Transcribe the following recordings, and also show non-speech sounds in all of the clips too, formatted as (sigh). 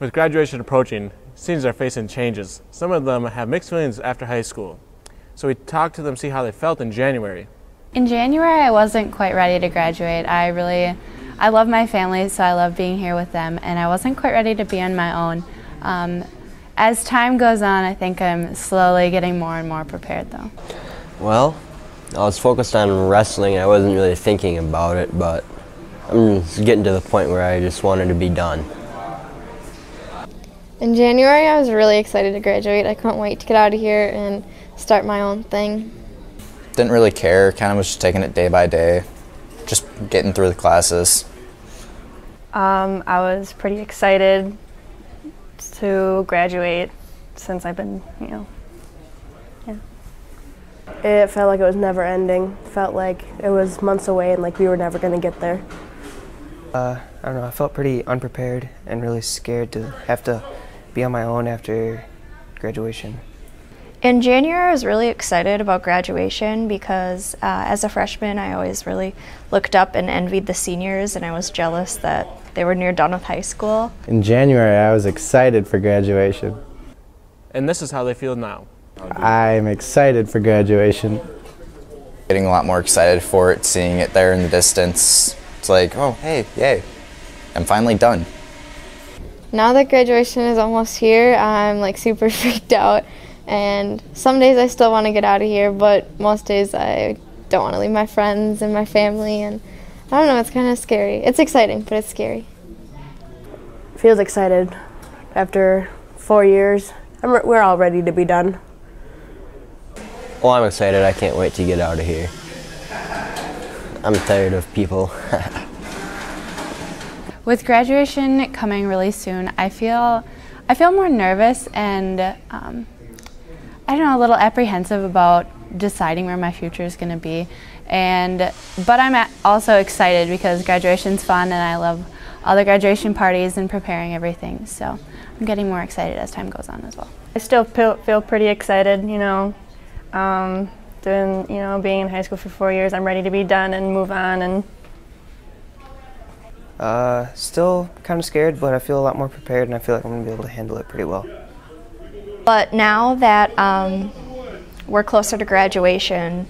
With graduation approaching, seniors are facing changes. Some of them have mixed feelings after high school. So we talked to them to see how they felt in January. In January, I wasn't quite ready to graduate. I really, I love my family, so I love being here with them, and I wasn't quite ready to be on my own. Um, as time goes on, I think I'm slowly getting more and more prepared, though. Well, I was focused on wrestling. I wasn't really thinking about it, but I'm just getting to the point where I just wanted to be done. In January, I was really excited to graduate. I couldn't wait to get out of here and start my own thing. Didn't really care, kind of was just taking it day by day, just getting through the classes. Um, I was pretty excited to graduate since I've been, you know, yeah. It felt like it was never ending. Felt like it was months away and like we were never going to get there. Uh, I don't know, I felt pretty unprepared and really scared to have to be on my own after graduation. In January, I was really excited about graduation because uh, as a freshman, I always really looked up and envied the seniors, and I was jealous that they were near done with high school. In January, I was excited for graduation. And this is how they feel now. I'm excited for graduation. Getting a lot more excited for it, seeing it there in the distance. It's like, oh, hey, yay, I'm finally done. Now that graduation is almost here, I'm like super (laughs) freaked out. And some days I still want to get out of here, but most days I don't want to leave my friends and my family. And I don't know, it's kind of scary. It's exciting, but it's scary. Feels excited. After four years, I'm, we're all ready to be done. Well, I'm excited. I can't wait to get out of here. I'm tired of people. (laughs) With graduation coming really soon, I feel I feel more nervous and um, I don't know, a little apprehensive about deciding where my future is going to be. And but I'm also excited because graduation's fun and I love all the graduation parties and preparing everything. So I'm getting more excited as time goes on as well. I still feel, pretty excited, you know, um, doing, you know, being in high school for four years. I'm ready to be done and move on and uh, still kind of scared, but I feel a lot more prepared and I feel like I'm going to be able to handle it pretty well. But now that um, we're closer to graduation,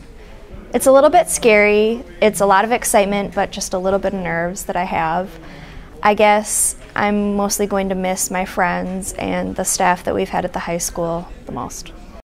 it's a little bit scary. It's a lot of excitement, but just a little bit of nerves that I have. I guess I'm mostly going to miss my friends and the staff that we've had at the high school the most.